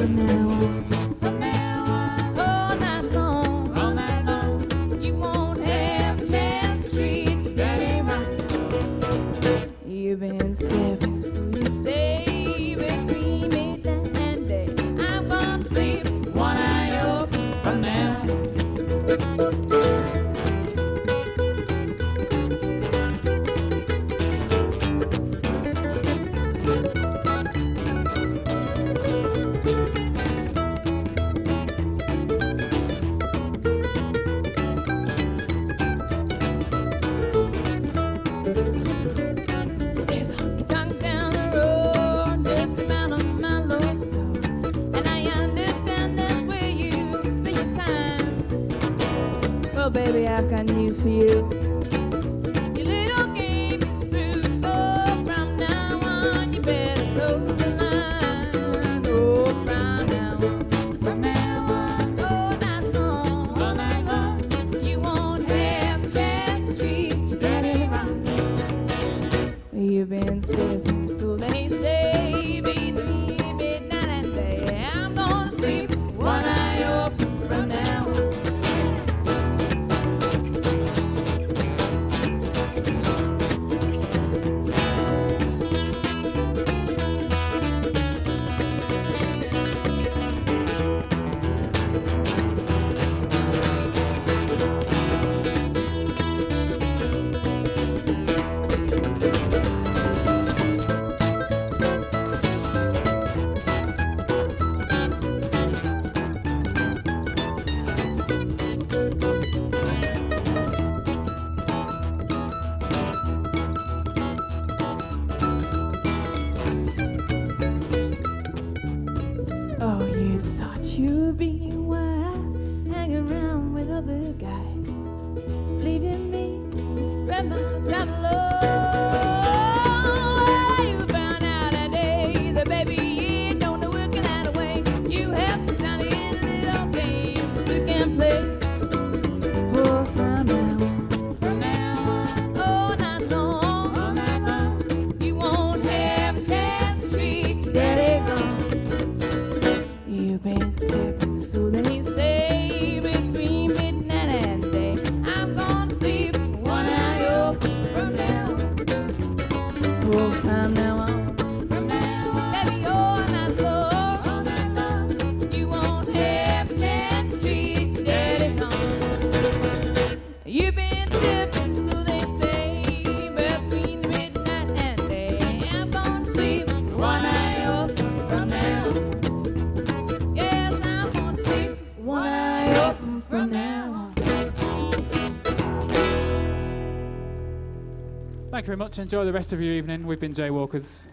happened. Baby, I've got news for you. Your little game is through, so from now on, you better throw Be wise, Hang around with other guys, leaving me to spend my time alone. So Thank you very much. Enjoy the rest of your evening. We've been Jaywalkers.